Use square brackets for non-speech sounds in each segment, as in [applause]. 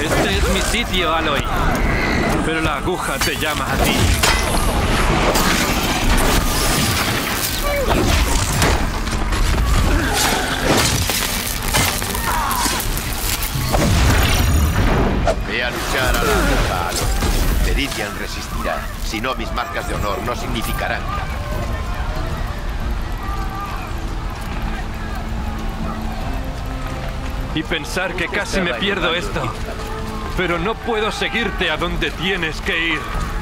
Este es mi sitio, Aloy. Pero la aguja te llama a ti. Ve a luchar a la aguja, Aloy. Meridian resistirá. Si no, mis marcas de honor no significarán nada. Y pensar que casi me pierdo esto. Pero no puedo seguirte a donde tienes que ir.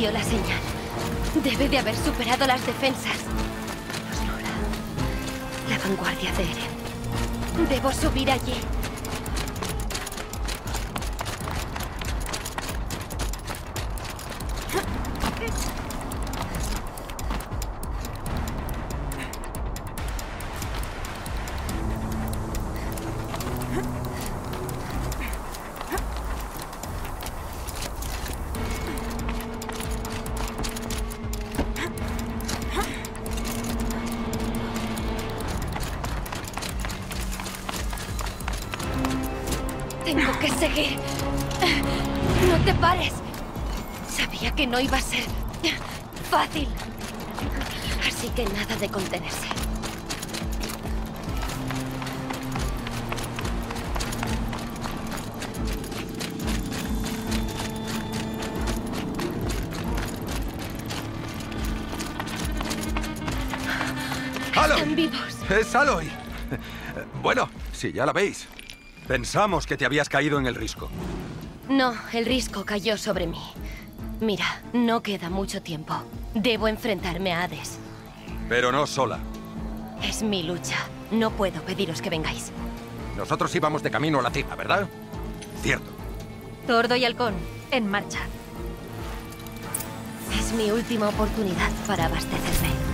La señal. Debe de haber superado las defensas. La vanguardia de Eren. Debo subir allí. ¡Es Aloy! [laughs] Bueno, si ya la veis. Pensamos que te habías caído en el risco. No, el risco cayó sobre mí. Mira, no queda mucho tiempo. Debo enfrentarme a Hades. Pero no sola. Es mi lucha. No puedo pediros que vengáis. Nosotros íbamos de camino a la cima, ¿verdad? Cierto. Tordo y halcón, en marcha. Es mi última oportunidad para abastecerme.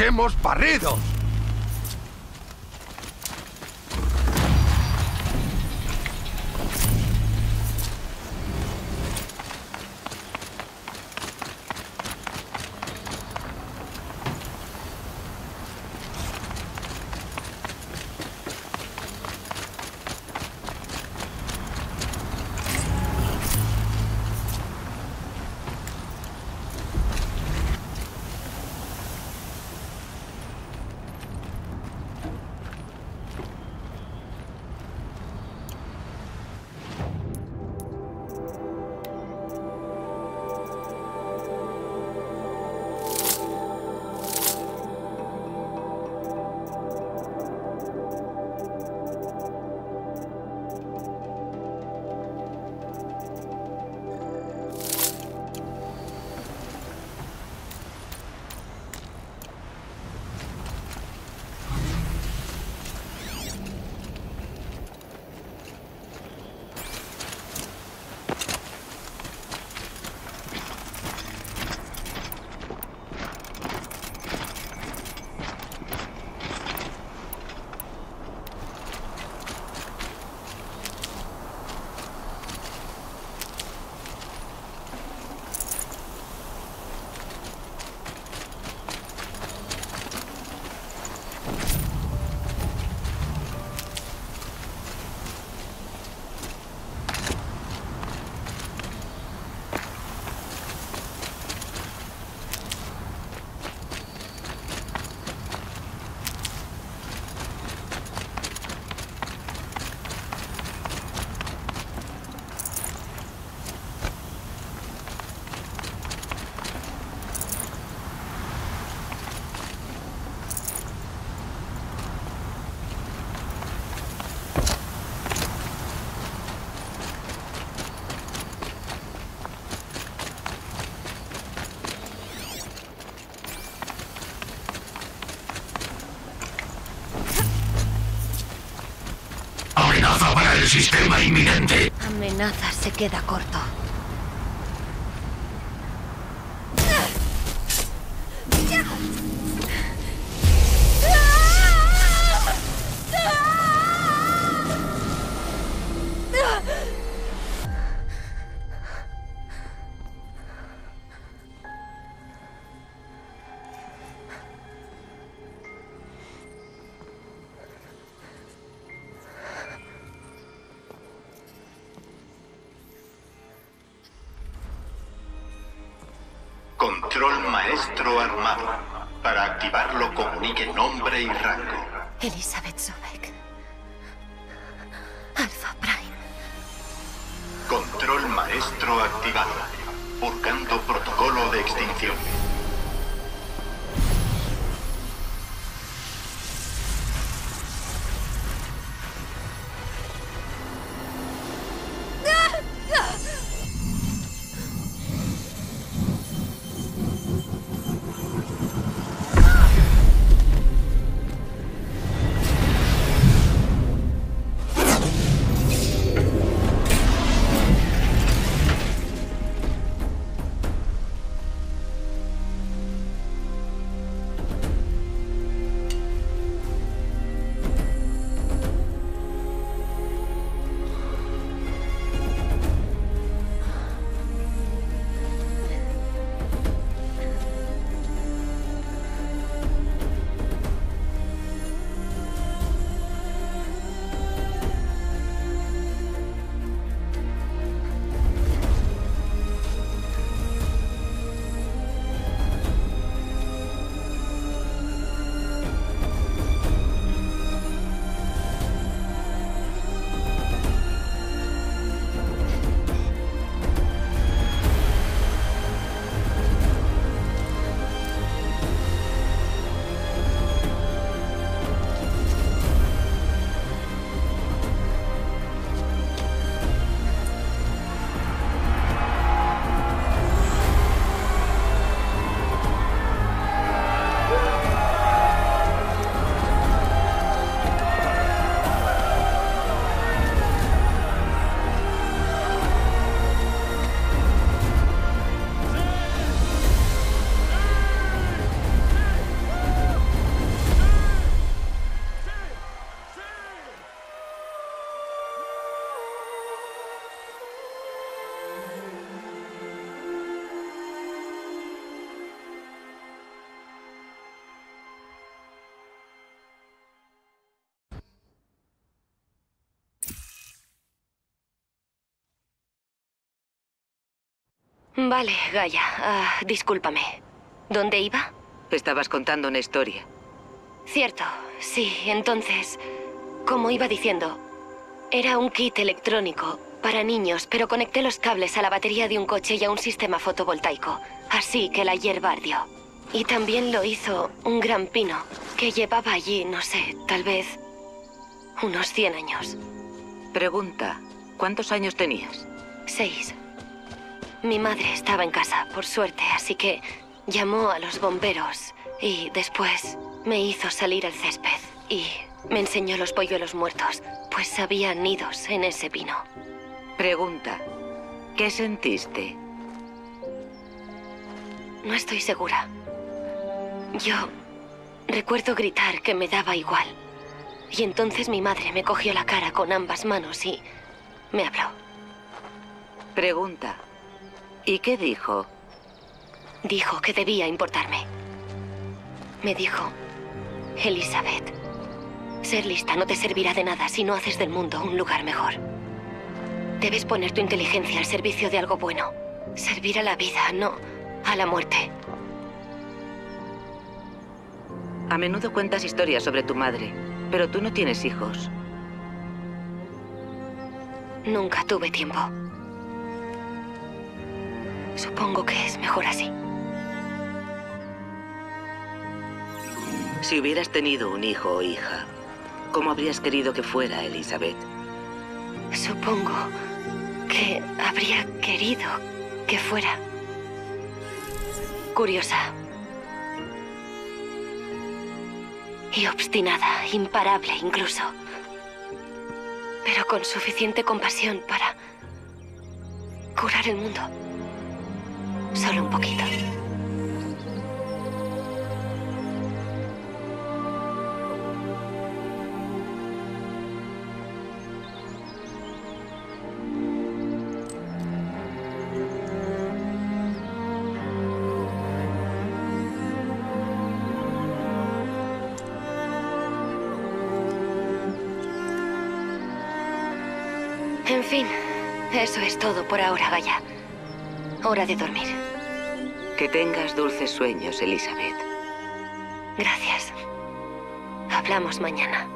Hemos barrido! Sistema inminente. Amenaza se queda corto. Vale, Gaia. Ah, discúlpame. ¿Dónde iba? Estabas contando una historia. Cierto, sí. Entonces, como iba diciendo, era un kit electrónico para niños, pero conecté los cables a la batería de un coche y a un sistema fotovoltaico. Así que la hierba ardió. Y también lo hizo un gran pino, que llevaba allí, no sé, tal vez unos 100 años. Pregunta, ¿cuántos años tenías? Seis. Mi madre estaba en casa, por suerte, así que llamó a los bomberos y después me hizo salir al césped y me enseñó los polluelos muertos, pues había nidos en ese pino. Pregunta, ¿qué sentiste? No estoy segura. Yo recuerdo gritar que me daba igual. Y entonces mi madre me cogió la cara con ambas manos y me habló. Pregunta, ¿y qué dijo? Dijo que debía importarme. Me dijo, Elizabeth, ser lista no te servirá de nada si no haces del mundo un lugar mejor. Debes poner tu inteligencia al servicio de algo bueno. Servir a la vida, no a la muerte. A menudo cuentas historias sobre tu madre, pero tú no tienes hijos. Nunca tuve tiempo. Supongo que es mejor así. Si hubieras tenido un hijo o hija, ¿cómo habrías querido que fuera Elizabeth? Supongo que habría querido que fuera curiosa. Y obstinada, imparable incluso. pero con suficiente compasión para curar el mundo. Solo un poquito. En fin, eso es todo por ahora, Gaia. Hora de dormir. Que tengas dulces sueños, Elizabeth. Gracias. Hablamos mañana.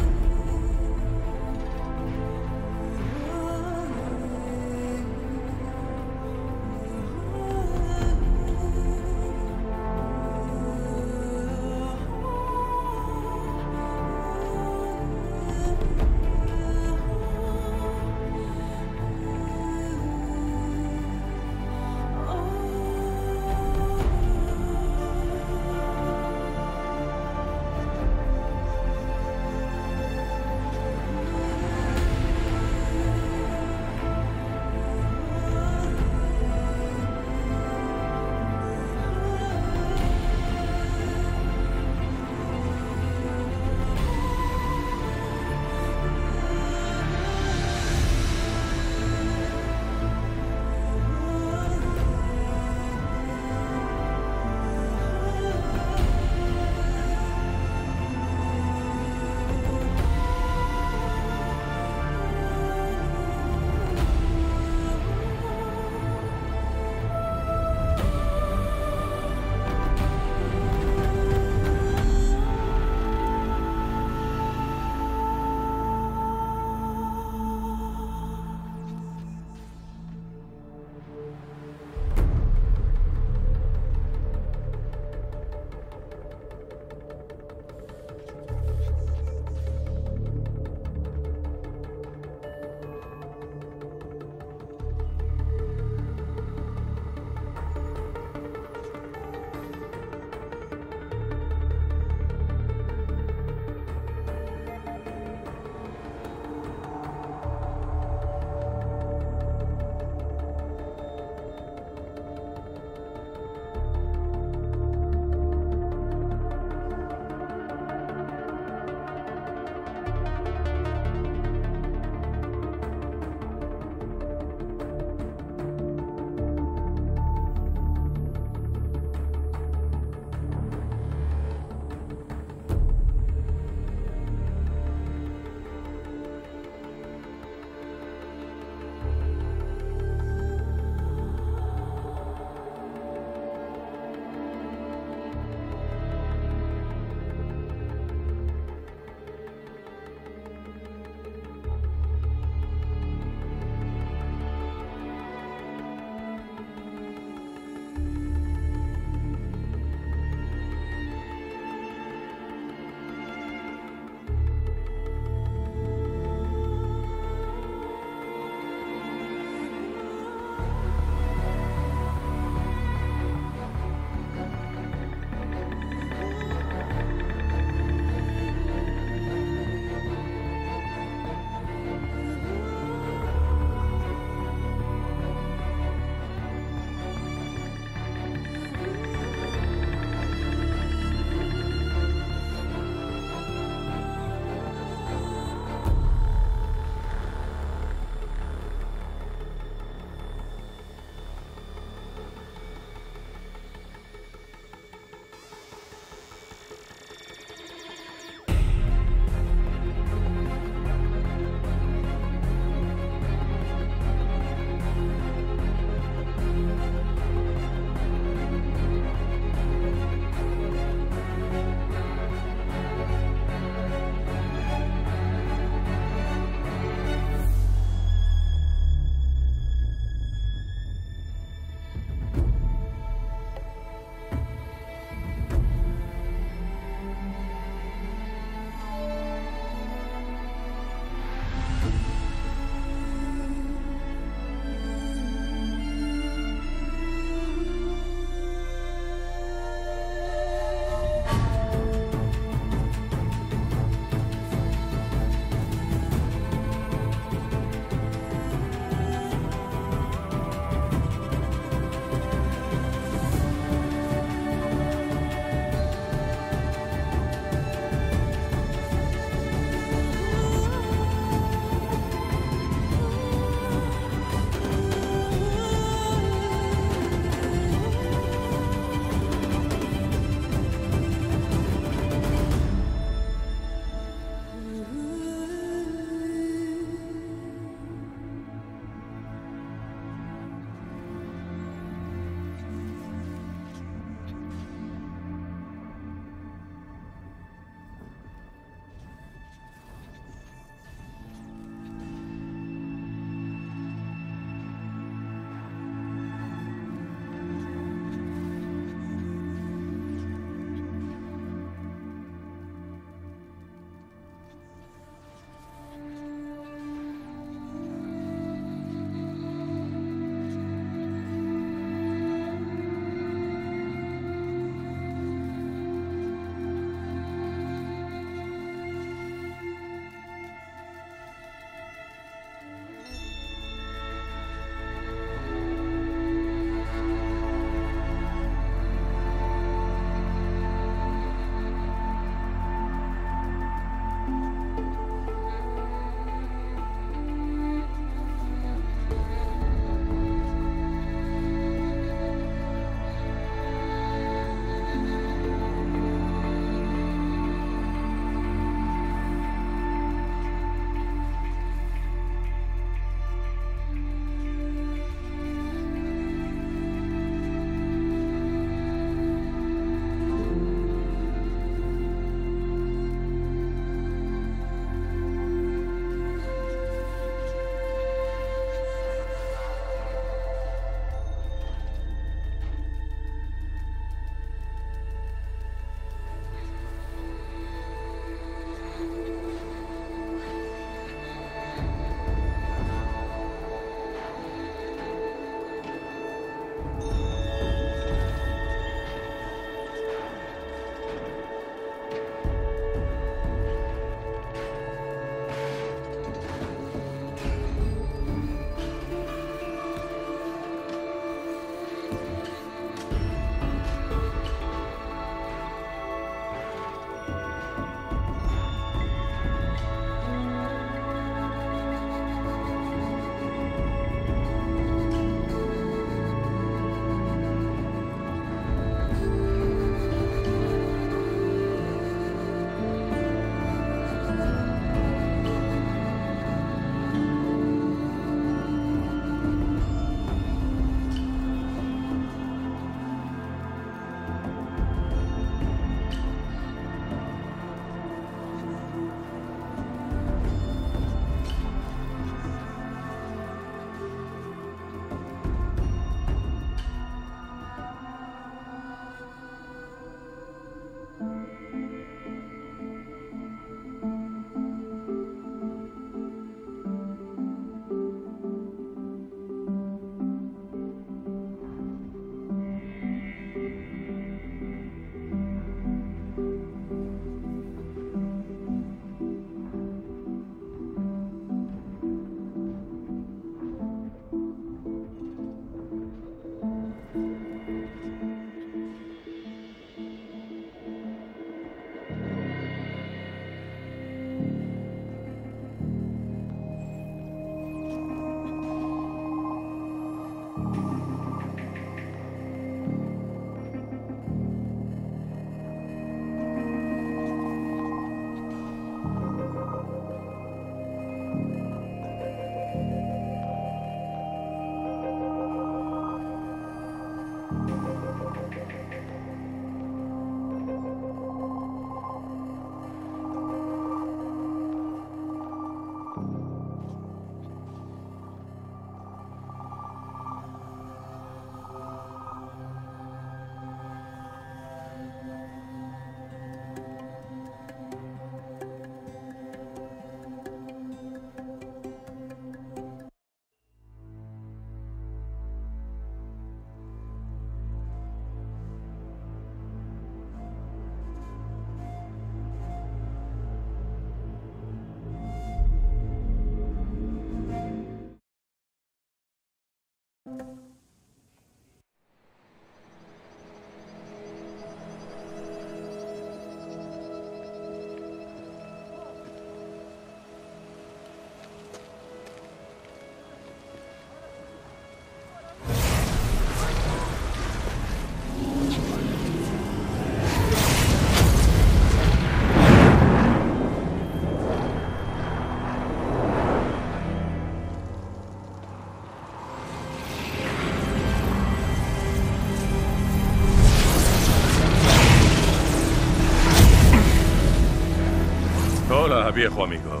Hola, viejo amigo.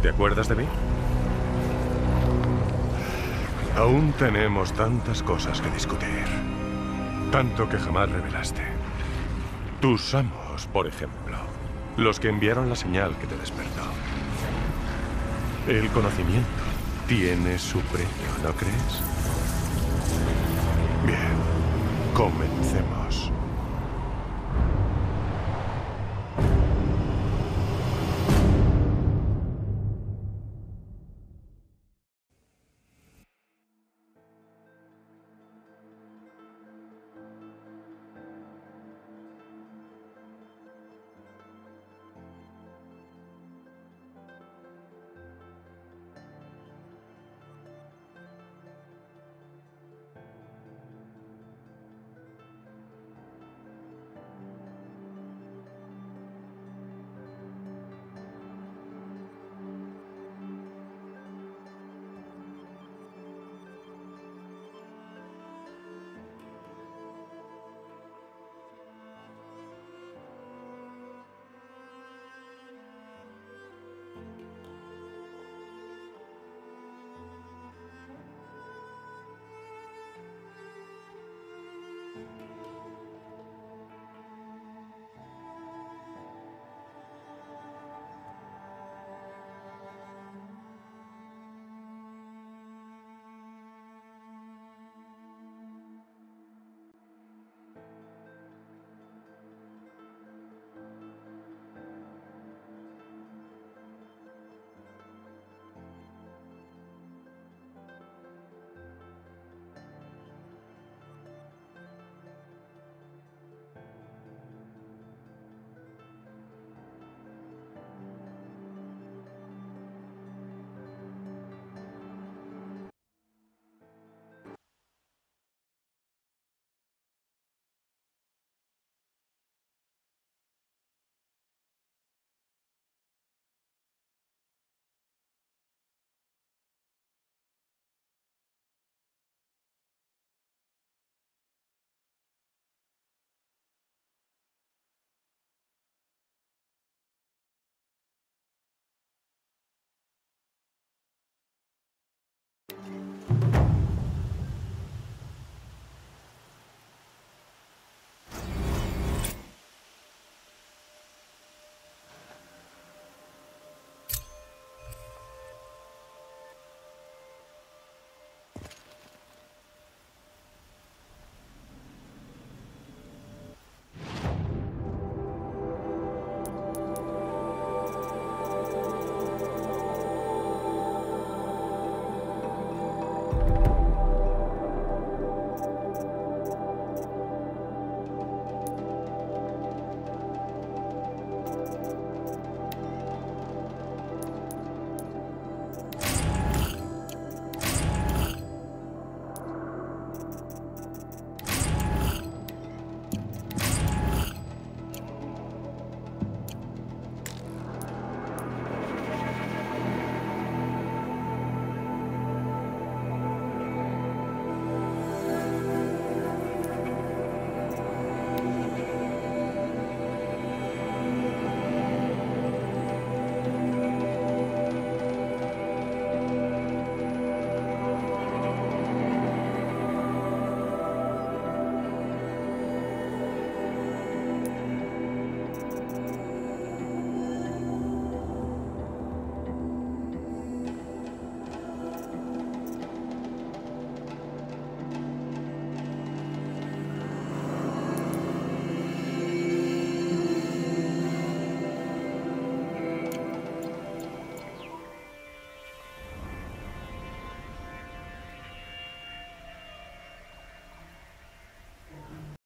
¿Te acuerdas de mí? Aún tenemos tantas cosas que discutir. Tanto que jamás revelaste. Tus amos, por ejemplo. Los que enviaron la señal que te despertó. El conocimiento tiene su precio, ¿no crees? Bien, comencemos.